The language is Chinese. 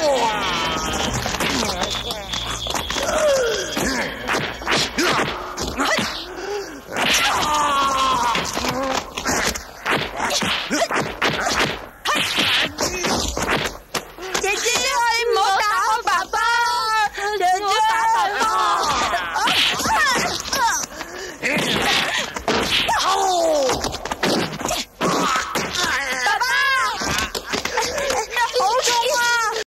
Wow.